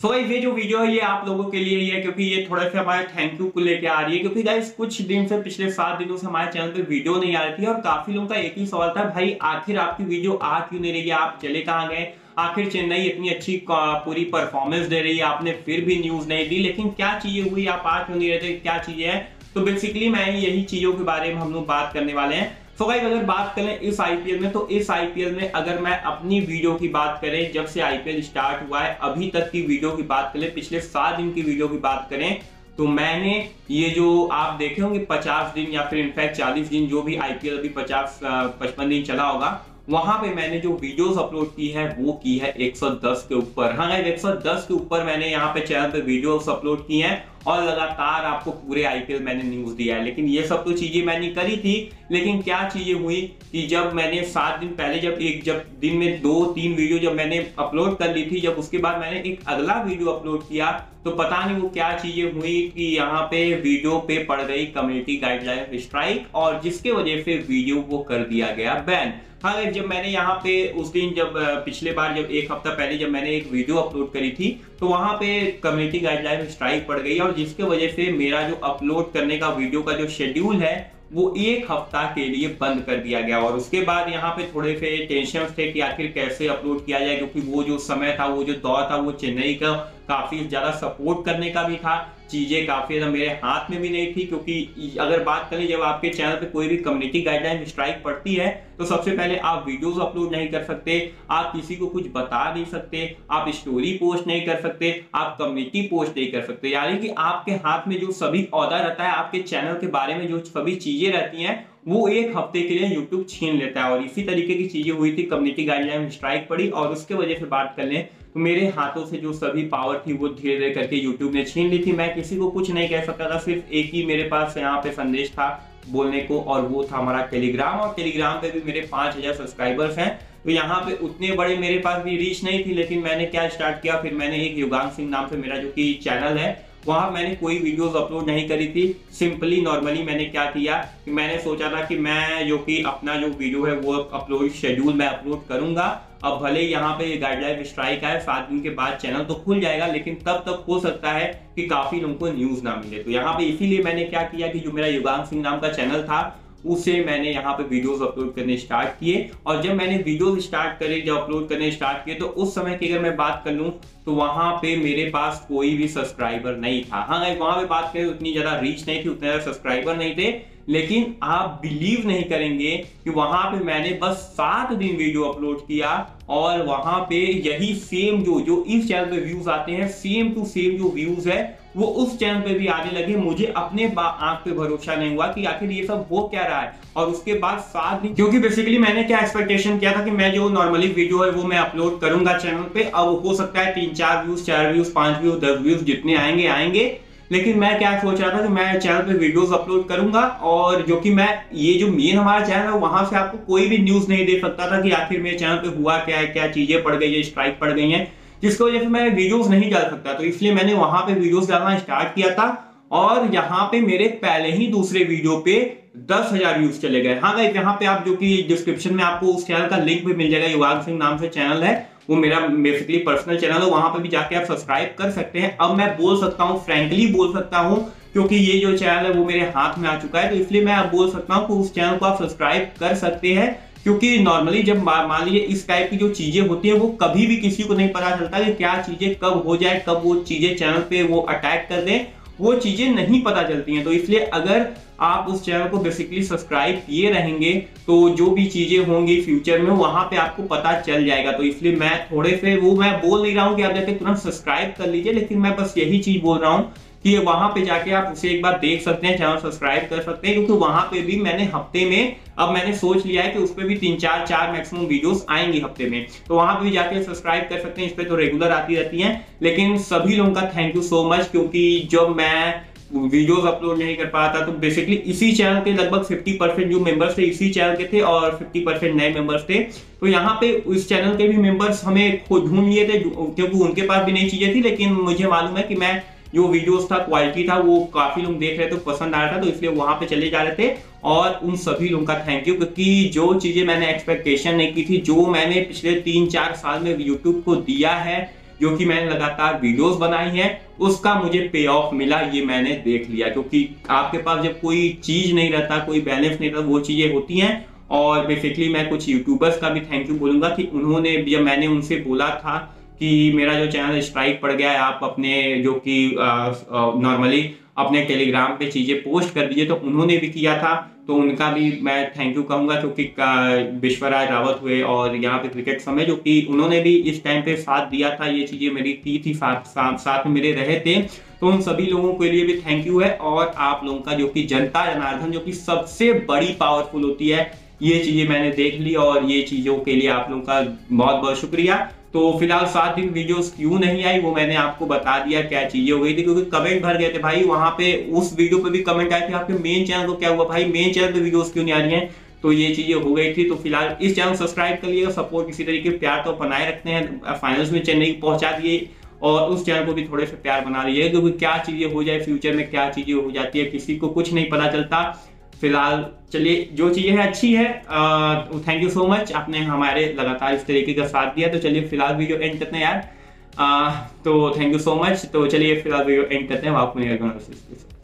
सो so, ये जो video है ये आप लोगों के लिए ही है क्योंकि ये थोड़ा सा हमारे थैंक यू को लेके आ रही है क्योंकि गाइस कुछ दिन से पिछले सात दिनों से हमारे चैनल पे वीडियो नहीं आ रही थी और काफ़ी लोगों का एक ही सवाल था भाई आखिर आपकी वीडियो आ क्यों नहीं रही? आप चले कहाँ गए? आखिर चेन्नई इतनी अच्छी पूरी परफॉर्मेंस दे रही है आपने फिर भी न्यूज़ नहीं दी लेकिन क्या चीज़ें हुई? आप आ क्यों नहीं रहते क्या चीज़ें हैं? तो बेसिकली मैं यही चीज़ों के बारे में हम लोग बात करने वाले हैं। तो गाइज़ अगर बात करें इस आईपीएल में तो इस आईपीएल में अगर मैं अपनी वीडियो की बात करें, जब से आईपीएल स्टार्ट हुआ है, अभी तक की वीडियो की बात करें, पिछले सात दिन की वीडियो की बात करें तो मैंने ये जो आप देखे होंगे पचास दिन या फिर इनफैक्ट चालीस दिन, जो भी आईपीएल अभी पचास, पचपन दिन चला होगा वहाँ पे मैंने जो वीडियोस अपलोड की है, वो की है 110 के ऊपर। हाँ 110 के ऊपर मैंने यहाँ पे चैनल पे वीडियोस अपलोड की हैं और लगातार आपको पूरे आईपीएल मैंने न्यूज़ दिया है। लेकिन ये सब तो चीज़ें मैंने करी थी, लेकिन क्या चीज़ें हुई कि जब मैंने सात दिन पहले जब एक, जब दिन में दो, तीन वीडियो जब मैंने अपलोड कर ली थी, जब उसके बाद मैंने एक अगला वीडियो अपलोड किया तो पता नहीं वो क्या चीज़ें हुई कि यहाँ पे वीडियो पे पड़ गई कम्युनिटी गाइडलाइन स्ट्राइक और जिसके वजह से वीडियो को कर दिया गया बैन हाँ जब मैंने यहाँ पे उस दिन जब पिछले बार जब एक हफ़्ता पहले जब मैंने एक वीडियो अपलोड करी थी तो वहाँ पे कम्युनिटी गाइडलाइन स्ट्राइक पड़ गई और जिसके वजह से मेरा जो अपलोड करने का वीडियो का जो शेड्यूल है, वो एक हफ़्ता के लिए बंद कर दिया गया और उसके बाद यहाँ पे थोड़े से टेंशन थे कि आखिर कैसे अपलोड किया जाए, क्योंकि वो जो समय था, वो जो दौर था, वो चेन्नई का काफ़ी ज़्यादा सपोर्ट करने का भी था। चीज़ें काफ़ी ज़्यादा मेरे हाथ में भी नहीं थी, क्योंकि अगर बात करें, जब आपके चैनल पे कोई भी कम्युनिटी गाइडलाइन स्ट्राइक पड़ती है तो सबसे पहले आप वीडियोस अपलोड नहीं कर सकते, आप किसी को कुछ बता नहीं सकते, आप स्टोरी पोस्ट नहीं कर सकते, आप कम्युनिटी पोस्ट नहीं कर सकते। यानी कि आपके हाथ में जो सभी औदा रहता है, आपके चैनल के बारे में जो सभी चीज़ें रहती हैं वो एक हफ़्ते के लिए यूट्यूब छीन लेता है और इसी तरीके की चीज़ें हुई थी कम्युनिटी गाइडलाइन स्ट्राइक पड़ी और उसके वजह से बात कर लें तो मेरे हाथों से जो सभी पावर थी वो धीरे धीरे करके यूट्यूब ने छीन ली थी। मैं किसी को कुछ नहीं कह सकता था, सिर्फ़ एक ही मेरे पास यहाँ पे संदेश था बोलने को और वो था हमारा टेलीग्राम और टेलीग्राम पे भी मेरे पाँच हज़ार सब्सक्राइबर्स हैं। तो यहाँ पे उतने बड़े मेरे पास भी रीच नहीं थी, लेकिन मैंने क्या स्टार्ट किया? फिर मैंने एक युगान सिंह नाम से मेरा जो कि चैनल है वहाँ मैंने कोई वीडियोस अपलोड नहीं करी थी। सिंपली नॉर्मली मैंने क्या किया कि मैंने सोचा था कि मैं जो कि अपना जो वीडियो है वो अपलोड शेड्यूल मैं अपलोड करूँगा। अब भले यहाँ पे गाइडलाइन स्ट्राइक आए, सात दिन के बाद चैनल तो खुल जाएगा, लेकिन तब तक हो सकता है कि काफ़ी लोगों को न्यूज़ ना मिले। तो यहाँ पे इसीलिए मैंने क्या किया कि जो मेरा युगान सिंह नाम का चैनल था उसे मैंने यहाँ पे वीडियोस अपलोड करने स्टार्ट किए। और जब मैंने वीडियोस स्टार्ट करे, जब अपलोड करने स्टार्ट किए तो उस समय की अगर मैं बात कर लूँ तो वहाँ पे मेरे पास कोई भी सब्सक्राइबर नहीं था। हाँ वहाँ पे बात करें उतनी ज़्यादा रीच नहीं थी, उतने ज़्यादा सब्सक्राइबर नहीं थे। लेकिन आप बिलीव नहीं करेंगे कि वहाँ पे मैंने बस सात दिन वीडियो अपलोड किया और वहाँ पे यही सेम जो जो इस चैनल पे व्यूज़ आते हैं सेम टू सेम जो व्यूज़ है वो उस चैनल पे भी आने लगे। मुझे अपने आँख पे भरोसा नहीं हुआ कि आखिर ये सब हो क्या रहा है। और उसके बाद सात दिन क्योंकि बेसिकली मैंने क्या एक्सपेक्टेशन किया था कि मैं जो नॉर्मली वीडियो है वो मैं अपलोड करूँगा चैनल पे। अब हो सकता है तीन चार व्यूज़ चार व्यूज़ पाँच व्यूज़ दस व्यूज़ जितने आएँगे आएँगे। लेकिन मैं क्या सोच रहा था कि मैं चैनल पे वीडियोस अपलोड करूँगा और जो कि मैं ये जो मेन हमारा चैनल है, वहाँ से आपको कोई भी न्यूज़ नहीं दे सकता था कि आखिर मेरे चैनल पे हुआ क्या है, क्या चीज़ें पड़ गई है स्ट्राइक पड़ गई है। जिसकी वजह से मैं वीडियोस नहीं डाल सकता। तो इसलिए मैंने वहाँ पे वीडियोस डालना स्टार्ट किया था और यहाँ पे मेरे पहले ही दूसरे वीडियो पे दस हज़ार व्यूज़ चले गए। हाँ गाइस यहाँ पे आप जो कि डिस्क्रिप्शन में आपको उस चैनल का लिंक भी मिल जाएगा। युवाग सिंह नाम से चैनल है। वो मेरा बेसिकली पर्सनल चैनल है। वहाँ पर भी जाके आप सब्सक्राइब कर सकते हैं। अब मैं बोल सकता हूँ फ्रेंकली बोल सकता हूँ, क्योंकि ये जो चैनल है वो मेरे हाथ में आ चुका है। तो इसलिए मैं अब बोल सकता हूँ कि उस चैनल को आप सब्सक्राइब कर सकते हैं। क्योंकि नॉर्मली जब मान लीजिए इस टाइप की जो चीज़ें होती है, वो कभी भी किसी को नहीं पता चलता कि क्या चीज़ें कब हो जाए, कब वो चीज़ें चैनल पे वो अटैक कर दें। वो चीज़ें नहीं पता चलती हैं। तो इसलिए अगर आप उस चैनल को बेसिकली सब्सक्राइब किए रहेंगे तो जो भी चीज़ें होंगी फ्यूचर में, वहाँ पे आपको पता चल जाएगा। तो इसलिए मैं थोड़े से वो मैं बोल नहीं रहा हूँ कि आप जाके तुरंत सब्सक्राइब कर लीजिए, लेकिन मैं बस यही चीज़ बोल रहा हूँ कि वहाँ पे जाके आप उसे एक बार देख सकते हैं चैनल सब्सक्राइब कर सकते हैं, क्योंकि वहाँ पे भी मैंने हफ़्ते में, अब मैंने सोच लिया है कि उस पर भी तीन चार चार मैक्सिमम वीडियोस आएँगी हफ़्ते में। तो वहाँ पे भी जाके सब्सक्राइब कर सकते हैं, इस पर तो रेगुलर आती रहती हैं। लेकिन सभी लोगों का थैंक यू सो मच क्योंकि जब मैं वीडियोस अपलोड नहीं कर पाया था तो बेसिकली इसी चैनल के लगभग 50 परसेंट जो मेंबर्स थे, इसी चैनल के थे और 50 परसेंट नए मेंबर्स थे। तो यहाँ पे उस चैनल के भी मेंबर्स हमें ढूंढ लिए थे, क्योंकि उनके पास भी नई चीज़ें थी, लेकिन मुझे मालूम है कि मैं जो वीडियोस था क्वालिटी था, वो काफ़ी लोग देख रहे थे, पसंद आ रहा था तो इसलिए वहाँ पे चले जा रहे थे और उन सभी लोगों का थैंक यू क्योंकि जो चीज़ें मैंने एक्सपेक्टेशन नहीं की थी, जो मैंने पिछले तीन चार साल में यूट्यूब को दिया है, जो कि मैंने लगातार वीडियोस बनाई हैं, उसका मुझे पे ऑफ़ मिला, ये मैंने देख लिया, क्योंकि आपके पास जब कोई चीज़ नहीं रहता, कोई बैलेंस नहीं रहता, वो चीज़ें होती हैं, और बेसिकली मैं कुछ यूट्यूबर्स का भी थैंक यू बोलूँगा कि उन्होंने, जब मैंने उनसे बोला था कि मेरा जो चैनल स्ट्राइक पड़ गया है आप अपने जो कि नॉर्मली अपने टेलीग्राम पे चीज़ें पोस्ट कर दीजिए तो उन्होंने भी किया था तो उनका भी मैं थैंक यू कहूँगा क्योंकि विश्वराज रावत हुए और यहाँ पे क्रिकेट समय जो कि उन्होंने भी इस टाइम पे साथ दिया था ये चीज़ें मेरी की थी साथ साथ, साथ में मेरे रहे थे। तो उन सभी लोगों के लिए भी थैंक यू है और आप लोगों का जो कि जनता जनार्दन जो कि सबसे बड़ी पावरफुल होती है ये चीज़ें मैंने देख ली और ये चीज़ों के लिए आप लोगों का बहुत बहुत शुक्रिया। तो फ़िलहाल सात दिन वीडियोस क्यों नहीं आई, वो मैंने आपको बता दिया क्या चीज़ें हो गई थी, क्योंकि कमेंट भर गए थे भाई, वहाँ पे उस वीडियो पे भी कमेंट आए थे, आपके मेन चैनल को क्या हुआ भाई मेन चैनल पे वीडियोस क्यों नहीं आ रही हैं? तो ये चीज़ें हो गई थी तो फ़िलहाल इस चैनल सब्सक्राइब कर लिएगा सपोर्ट इसी तरीके प्यार तो बनाए रखते हैं फाइनल्स में चेन्नई पहुँचा दिए, और उस चैनल को भी थोड़े से प्यार बना लीजिए क्योंकि क्या चीज़ें हो जाए फ्यूचर में क्या चीज़ें हो जाती है, किसी को कुछ नहीं पता चलता। फ़िलहाल चलिए जो चीज़ें हैं अच्छी है थैंक यू सो मच आपने हमारे लगातार इस तरीके का साथ दिया तो चलिए फ़िलहाल वीडियो एंड करते हैं यार। आ, तो थैंक यू सो मच तो चलिए फ़िलहाल वीडियो एंड करते हैं आपको